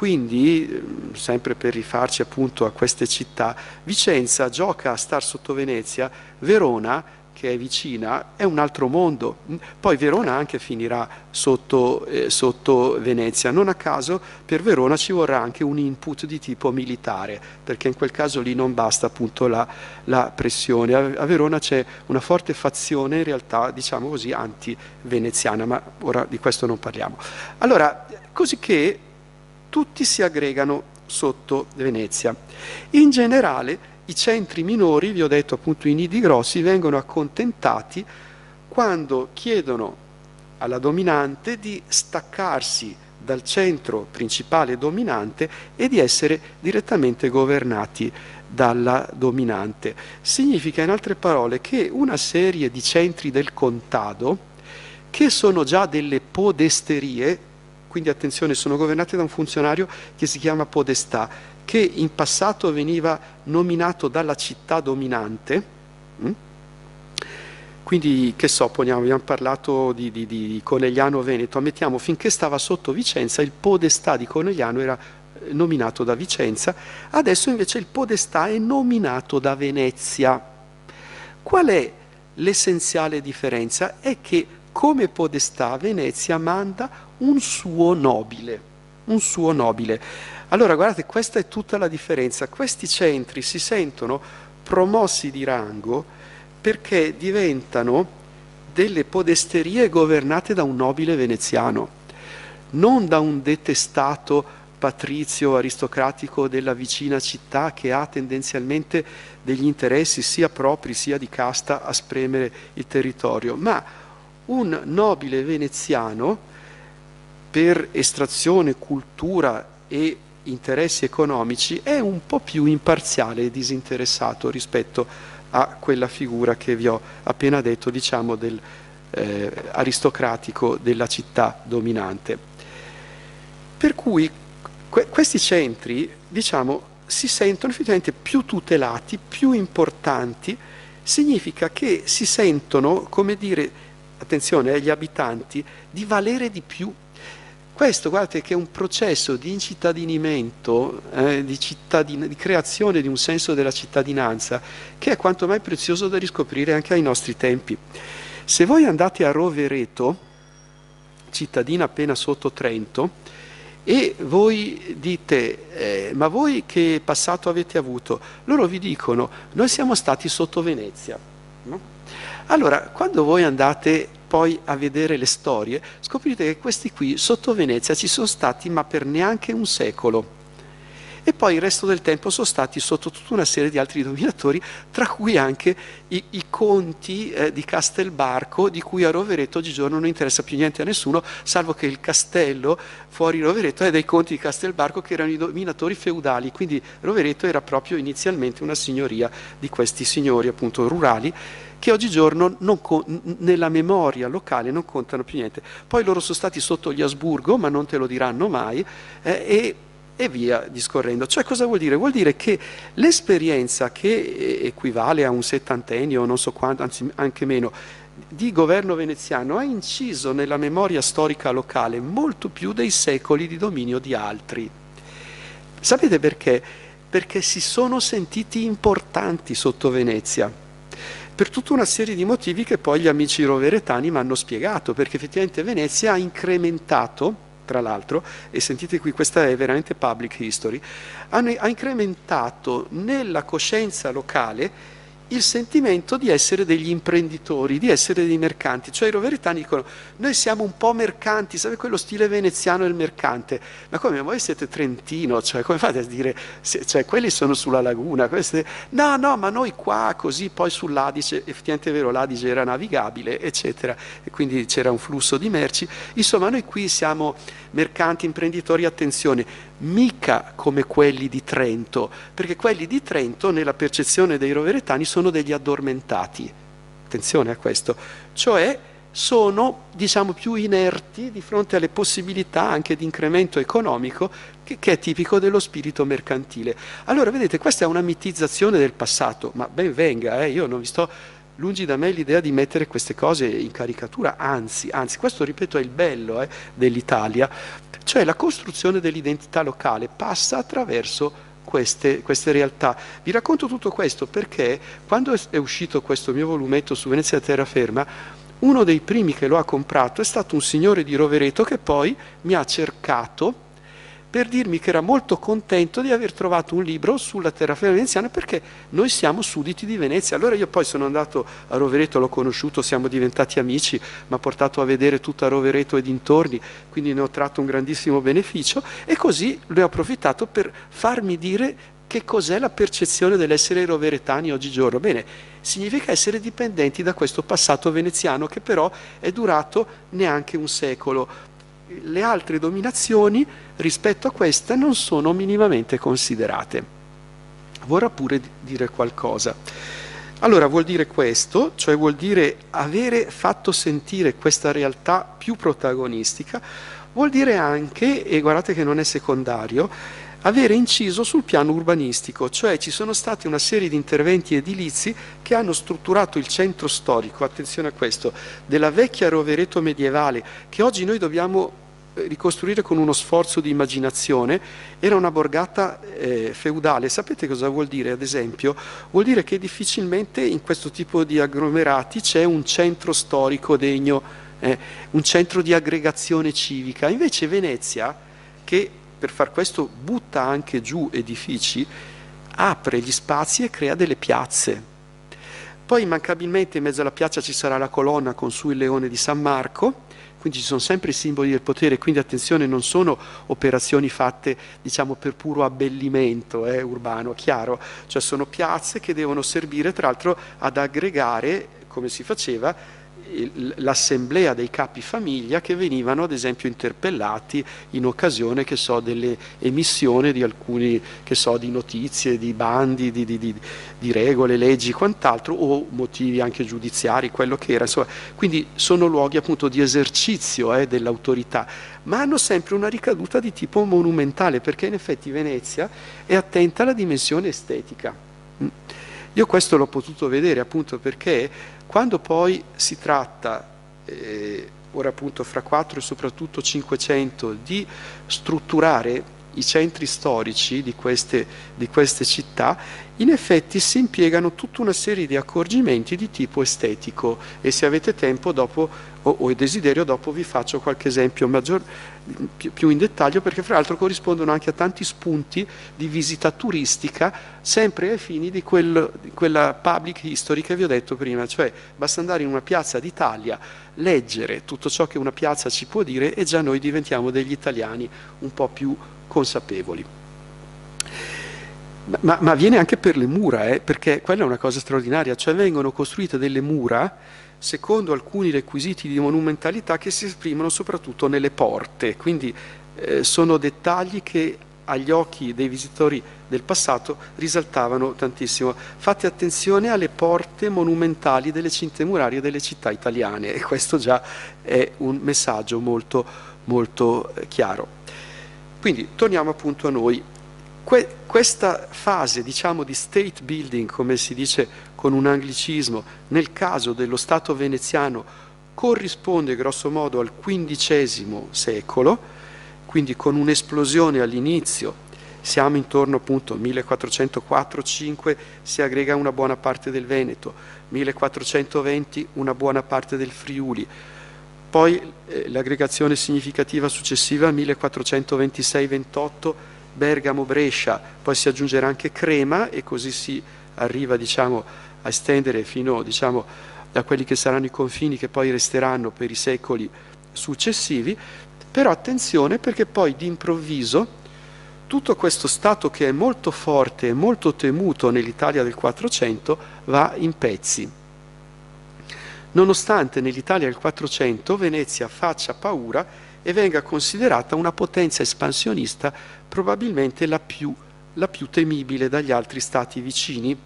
quindi, ehm, sempre per rifarci appunto a queste città, Vicenza gioca a star sotto Venezia, Verona che è vicina, è un altro mondo. Poi Verona anche finirà sotto, eh, sotto, Venezia. Non a caso per Verona ci vorrà anche un input di tipo militare, perché in quel caso lì non basta appunto la, la pressione. A, a, Verona c'è una forte fazione in realtà, diciamo così, anti-veneziana, ma ora di questo non parliamo. Allora, così che tutti si aggregano sotto Venezia. In generale i centri minori, vi ho detto appunto i nidi grossi, vengono accontentati quando chiedono alla dominante di staccarsi dal centro principale dominante e di essere direttamente governati dalla dominante. Significa in altre parole che una serie di centri del contado, che sono già delle podesterie, quindi attenzione, sono governate da un funzionario che si chiama podestà, che in passato veniva nominato dalla città dominante, mm? quindi che so, poniamo, abbiamo parlato di, di, di, Conegliano Veneto, ammettiamo finché stava sotto Vicenza il podestà di Conegliano era eh, nominato da Vicenza, adesso invece il podestà è nominato da Venezia. Qual è l'essenziale differenza? È che come podestà Venezia manda un suo nobile, un suo nobile. Allora guardate, questa è tutta la differenza. Questi centri si sentono promossi di rango perché diventano delle podesterie governate da un nobile veneziano, non da un detestato patrizio aristocratico della vicina città che ha tendenzialmente degli interessi sia propri sia di casta a spremere il territorio, ma un nobile veneziano per estrazione, cultura e interessi economici è un po' più imparziale e disinteressato rispetto a quella figura che vi ho appena detto, diciamo, del eh, aristocratico della città dominante. Per cui que questi centri, diciamo, si sentono effettivamente più tutelati, più importanti, significa che si sentono, come dire, attenzione agli abitanti, di valere di più questo, guardate, che è un processo di incittadinimento, eh, di, cittadin- di, creazione di un senso della cittadinanza, che è quanto mai prezioso da riscoprire anche ai nostri tempi. Se voi andate a Rovereto, cittadina appena sotto Trento, e voi dite, eh, ma voi che passato avete avuto? Loro vi dicono, noi siamo stati sotto Venezia. No? Allora, quando voi andate poi a vedere le storie, scoprite che questi qui sotto Venezia ci sono stati ma per neanche un secolo. E poi il resto del tempo sono stati sotto tutta una serie di altri dominatori, tra cui anche i, i conti eh, di Castelbarco, di cui a Rovereto oggigiorno non interessa più niente a nessuno, salvo che il castello fuori Rovereto è dei conti di Castelbarco che erano i dominatori feudali, quindi Rovereto era proprio inizialmente una signoria di questi signori appunto rurali che oggigiorno nella memoria locale non contano più niente. Poi loro sono stati sotto gli Asburgo, ma non te lo diranno mai, eh, e, e, via discorrendo. Cioè cosa vuol dire? Vuol dire che l'esperienza che equivale a un settantennio, non so quanto, anzi anche meno, di governo veneziano ha inciso nella memoria storica locale molto più dei secoli di dominio di altri. Sapete perché? Perché si sono sentiti importanti sotto Venezia per tutta una serie di motivi che poi gli amici roveretani mi hanno spiegato, perché effettivamente Venezia ha incrementato, tra l'altro, e sentite qui, questa è veramente public history, ha incrementato nella coscienza locale il sentimento di essere degli imprenditori, di essere dei mercanti. Cioè i roveretani dicono, noi siamo un po' mercanti, sapete quello stile veneziano del mercante, ma come voi siete trentino, cioè come fate a dire, cioè quelli sono sulla laguna, queste... no, no, ma noi qua così, poi sull'Adice, effettivamente è vero, l'Adice era navigabile, eccetera, e quindi c'era un flusso di merci, insomma noi qui siamo mercanti, imprenditori, attenzione, mica come quelli di Trento, perché quelli di Trento nella percezione dei roveretani sono degli addormentati, attenzione a questo, cioè sono diciamo più inerti di fronte alle possibilità anche di incremento economico che, che, è tipico dello spirito mercantile. Allora vedete, questa è una mitizzazione del passato, ma ben venga, eh, io non vi sto lungi da me l'idea di mettere queste cose in caricatura, anzi, anzi questo ripeto è il bello eh, dell'Italia, Cioè la costruzione dell'identità locale passa attraverso queste, queste, realtà. Vi racconto tutto questo perché quando è uscito questo mio volumetto su Venezia Terraferma, uno dei primi che lo ha comprato è stato un signore di Rovereto che poi mi ha cercato per dirmi che era molto contento di aver trovato un libro sulla terraferma veneziana perché noi siamo sudditi di Venezia. Allora io poi sono andato a Rovereto, l'ho conosciuto, siamo diventati amici, mi ha portato a vedere tutta Rovereto e dintorni, quindi ne ho tratto un grandissimo beneficio e così ne ho approfittato per farmi dire che cos'è la percezione dell'essere roveretani oggigiorno. Bene, significa essere dipendenti da questo passato veneziano che però è durato neanche un secolo le altre dominazioni rispetto a questa non sono minimamente considerate. Vorrà pure dire qualcosa. Allora vuol dire questo, cioè vuol dire avere fatto sentire questa realtà più protagonistica, vuol dire anche, e guardate che non è secondario, avere inciso sul piano urbanistico, cioè ci sono stati una serie di interventi edilizi che hanno strutturato il centro storico, attenzione a questo, della vecchia Rovereto medievale, che oggi noi dobbiamo ricostruire con uno sforzo di immaginazione, era una borgata eh, feudale. Sapete cosa vuol dire, ad esempio? Vuol dire che difficilmente in questo tipo di agglomerati c'è un centro storico degno, eh, un centro di aggregazione civica. Invece Venezia, che per far questo butta anche giù edifici, apre gli spazi e crea delle piazze. Poi immancabilmente in mezzo alla piazza ci sarà la colonna con su il leone di San Marco, quindi ci sono sempre i simboli del potere, quindi attenzione, non sono operazioni fatte diciamo, per puro abbellimento eh, urbano, chiaro, cioè sono piazze che devono servire tra l'altro ad aggregare, come si faceva, l'assemblea dei capi famiglia che venivano ad esempio interpellati in occasione so, delle emissioni di alcuni so, di notizie, di bandi, di, di, di, di, regole, leggi, quant'altro o motivi anche giudiziari, quello che era. Insomma, quindi sono luoghi appunto di esercizio eh, dell'autorità, ma hanno sempre una ricaduta di tipo monumentale perché in effetti Venezia è attenta alla dimensione estetica. Io questo l'ho potuto vedere appunto perché quando poi si tratta, eh, ora appunto fra 4 e soprattutto 500, di strutturare i centri storici di queste, di queste, città, in effetti si impiegano tutta una serie di accorgimenti di tipo estetico e se avete tempo dopo, o, o desiderio dopo vi faccio qualche esempio maggior, più, più in dettaglio perché fra l'altro corrispondono anche a tanti spunti di visita turistica sempre ai fini di, quel, di quella public history che vi ho detto prima, cioè basta andare in una piazza d'Italia, leggere tutto ciò che una piazza ci può dire e già noi diventiamo degli italiani un po' più consapevoli. Ma, ma avviene anche per le mura, eh, perché quella è una cosa straordinaria, cioè vengono costruite delle mura secondo alcuni requisiti di monumentalità che si esprimono soprattutto nelle porte, quindi eh, sono dettagli che agli occhi dei visitatori del passato risaltavano tantissimo. Fate attenzione alle porte monumentali delle cinte murarie delle città italiane e questo già è un messaggio molto, molto eh, chiaro. Quindi torniamo appunto a noi. Que questa fase, diciamo, di state building, come si dice con un anglicismo, nel caso dello Stato veneziano, corrisponde grosso modo al XV secolo, quindi con un'esplosione all'inizio, siamo intorno appunto 1404-5 si aggrega una buona parte del Veneto, 1420 una buona parte del Friuli, poi eh, l'aggregazione significativa successiva 1426-28 Bergamo-Brescia, poi si aggiungerà anche Crema e così si arriva diciamo, a estendere fino diciamo, a quelli che saranno i confini che poi resteranno per i secoli successivi, però attenzione perché poi d'improvviso tutto questo Stato che è molto forte e molto temuto nell'Italia del 400 va in pezzi nonostante nell'Italia del 400 Venezia faccia paura e venga considerata una potenza espansionista probabilmente la più, la più temibile dagli altri stati vicini.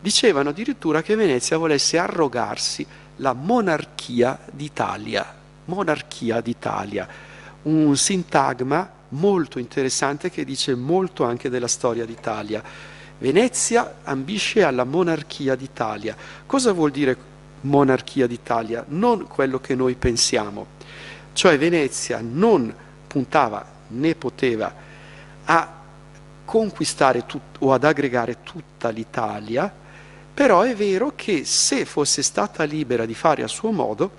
Dicevano addirittura che Venezia volesse arrogarsi la monarchia d'Italia. Monarchia d'Italia, un sintagma molto interessante che dice molto anche della storia d'Italia. Venezia ambisce alla monarchia d'Italia. Cosa vuol dire monarchia d'Italia, non quello che noi pensiamo. Cioè Venezia non puntava né poteva a conquistare tut- o ad aggregare tutta l'Italia, però è vero che se fosse stata libera di fare a suo modo,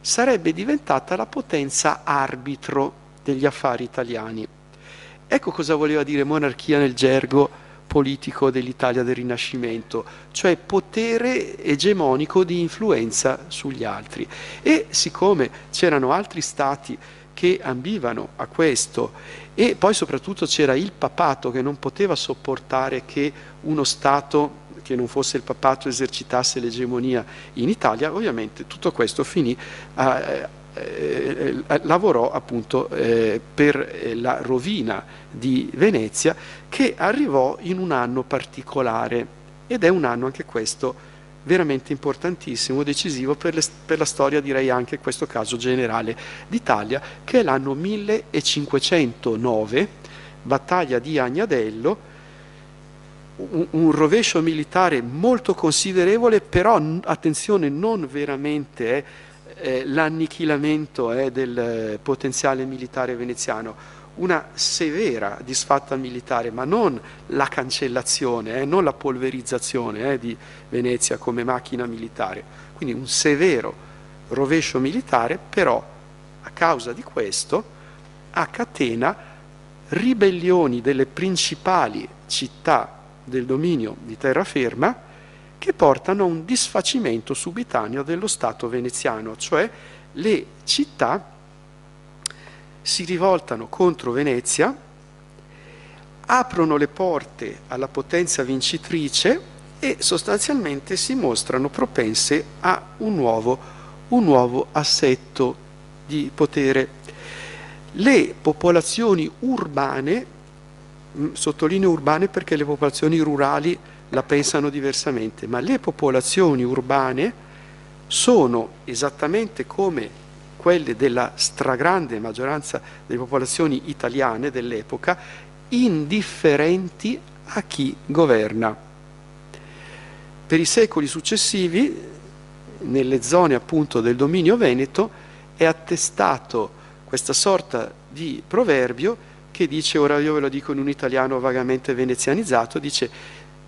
sarebbe diventata la potenza arbitro degli affari italiani. Ecco cosa voleva dire monarchia nel gergo politico dell'Italia del Rinascimento, cioè potere egemonico di influenza sugli altri. E siccome c'erano altri stati che ambivano a questo e poi soprattutto c'era il papato che non poteva sopportare che uno Stato che non fosse il papato esercitasse l'egemonia in Italia, ovviamente tutto questo finì a, eh, eh, lavorò appunto eh, per la rovina di Venezia che arrivò in un anno particolare. Ed è un anno anche questo veramente importantissimo, decisivo per, le, per la storia direi anche in questo caso generale d'Italia che è l'anno 1509, battaglia di Agnadello, un, un rovescio militare molto considerevole però attenzione non veramente è eh, l'annichilamento eh, del potenziale militare veneziano, una severa disfatta militare, ma non la cancellazione, eh, non la polverizzazione eh, di Venezia come macchina militare. Quindi un severo rovescio militare, però a causa di questo a catena ribellioni delle principali città del dominio di terraferma che portano a un disfacimento subitaneo dello Stato veneziano, cioè le città si rivoltano contro Venezia, aprono le porte alla potenza vincitrice e sostanzialmente si mostrano propense a un nuovo, un nuovo assetto di potere. Le popolazioni urbane, sottolineo urbane perché le popolazioni rurali la pensano diversamente, ma le popolazioni urbane sono esattamente come quelle della stragrande maggioranza delle popolazioni italiane dell'epoca, indifferenti a chi governa. Per i secoli successivi, nelle zone appunto del dominio veneto, è attestato questa sorta di proverbio che dice, ora io ve lo dico in un italiano vagamente venezianizzato, dice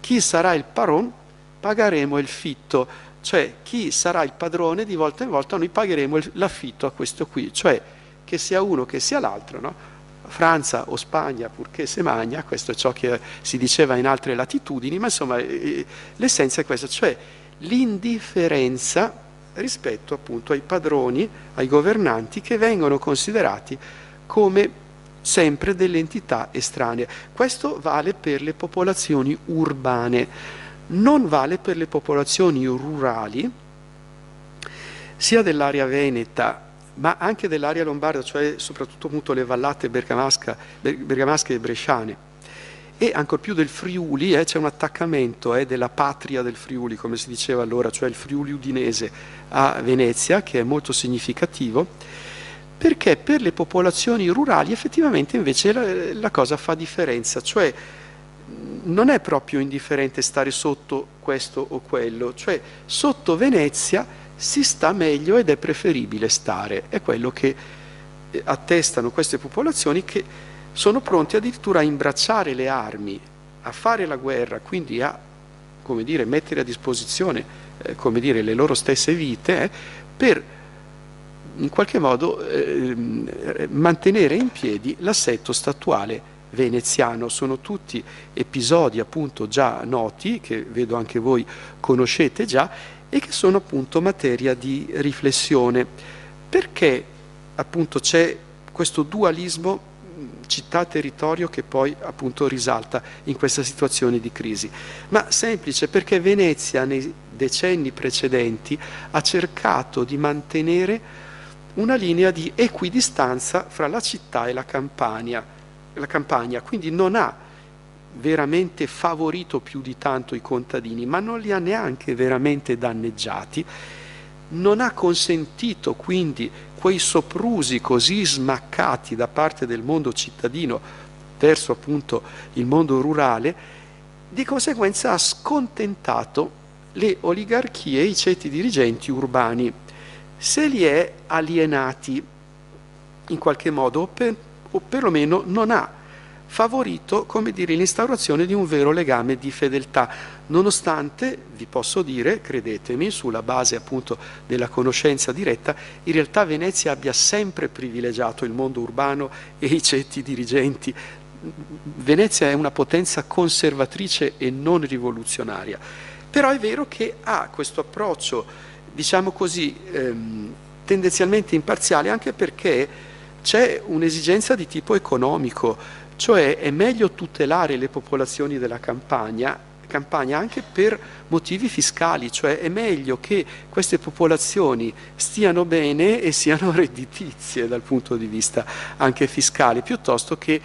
chi sarà il paron pagheremo il fitto, cioè chi sarà il padrone di volta in volta noi pagheremo l'affitto a questo qui, cioè che sia uno che sia l'altro, no? Francia o Spagna purché se magna, questo è ciò che si diceva in altre latitudini, ma insomma eh, l'essenza è questa, cioè l'indifferenza rispetto appunto ai padroni, ai governanti che vengono considerati come sempre delle entità estranee. Questo vale per le popolazioni urbane, non vale per le popolazioni rurali, sia dell'area veneta ma anche dell'area lombarda, cioè soprattutto appunto le vallate bergamasche e bresciane. E ancor più del Friuli, eh, c'è un attaccamento eh, della patria del Friuli, come si diceva allora, cioè il Friuli udinese a Venezia, che è molto significativo perché per le popolazioni rurali effettivamente invece la, la, cosa fa differenza, cioè non è proprio indifferente stare sotto questo o quello, cioè sotto Venezia si sta meglio ed è preferibile stare, è quello che eh, attestano queste popolazioni che sono pronte addirittura a imbracciare le armi, a fare la guerra, quindi a dire, mettere a disposizione eh, dire, le loro stesse vite eh, per in qualche modo eh, mantenere in piedi l'assetto statuale veneziano. Sono tutti episodi appunto già noti, che vedo anche voi conoscete già, e che sono appunto materia di riflessione. Perché appunto c'è questo dualismo città-territorio che poi appunto risalta in questa situazione di crisi? Ma semplice perché Venezia nei decenni precedenti ha cercato di mantenere una linea di equidistanza fra la città e la campagna, la campagna, quindi non ha veramente favorito più di tanto i contadini, ma non li ha neanche veramente danneggiati, non ha consentito quindi quei soprusi così smaccati da parte del mondo cittadino verso appunto il mondo rurale, di conseguenza ha scontentato le oligarchie e i ceti dirigenti urbani se li è alienati in qualche modo per, o perlomeno non ha favorito, come dire, l'instaurazione di un vero legame di fedeltà, nonostante, vi posso dire, credetemi, sulla base appunto della conoscenza diretta, in realtà Venezia abbia sempre privilegiato il mondo urbano e i ceti dirigenti. Venezia è una potenza conservatrice e non rivoluzionaria, però è vero che ha questo approccio, diciamo così, ehm, tendenzialmente imparziale, anche perché c'è un'esigenza di tipo economico, cioè è meglio tutelare le popolazioni della campagna, campagna anche per motivi fiscali, cioè è meglio che queste popolazioni stiano bene e siano redditizie dal punto di vista anche fiscale, piuttosto che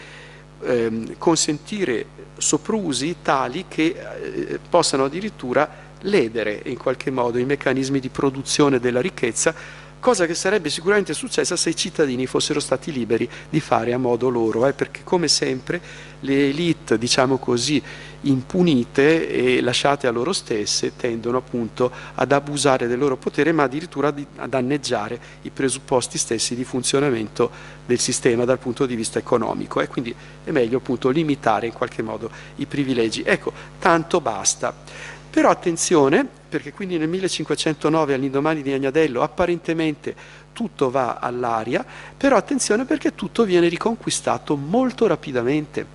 ehm, consentire soprusi tali che eh, possano addirittura ledere in qualche modo i meccanismi di produzione della ricchezza cosa che sarebbe sicuramente successa se i cittadini fossero stati liberi di fare a modo loro, eh, perché come sempre le elite, diciamo così, impunite e lasciate a loro stesse tendono appunto ad abusare del loro potere ma addirittura a danneggiare i presupposti stessi di funzionamento del sistema dal punto di vista economico e quindi è meglio appunto limitare in qualche modo i privilegi. Ecco, tanto basta. Però attenzione, perché quindi nel 1509 all'indomani di Agnadello apparentemente tutto va all'aria, però attenzione perché tutto viene riconquistato molto rapidamente.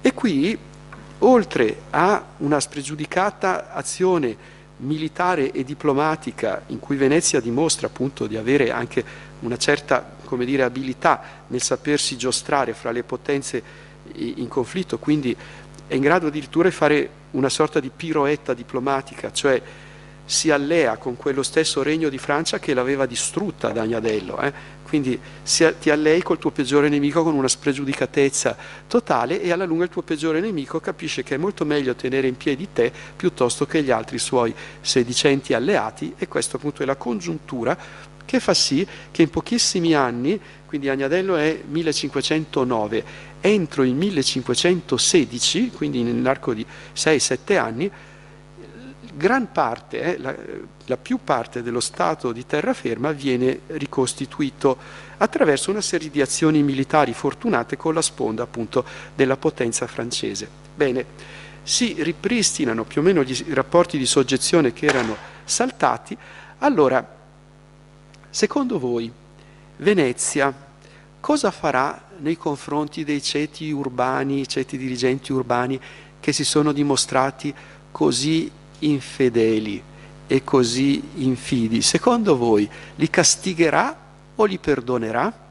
E qui, oltre a una spregiudicata azione militare e diplomatica in cui Venezia dimostra appunto di avere anche una certa come dire, abilità nel sapersi giostrare fra le potenze in conflitto, quindi è in grado addirittura di fare una sorta di piroetta diplomatica, cioè si allea con quello stesso regno di Francia che l'aveva distrutta ad Agnadello. Eh? Quindi si, ti allei col tuo peggiore nemico con una spregiudicatezza totale e alla lunga il tuo peggiore nemico capisce che è molto meglio tenere in piedi te piuttosto che gli altri suoi sedicenti alleati e questa appunto è la congiuntura che fa sì che in pochissimi anni, quindi Agnadello è 1509, entro il 1516, quindi nell'arco di 6-7 anni, gran parte, eh, la, la, più parte dello Stato di terraferma viene ricostituito attraverso una serie di azioni militari fortunate con la sponda appunto della potenza francese. Bene, si ripristinano più o meno gli rapporti di soggezione che erano saltati, allora, secondo voi, Venezia cosa farà nei confronti dei ceti urbani, ceti dirigenti urbani che si sono dimostrati così infedeli e così infidi? Secondo voi li castigherà o li perdonerà?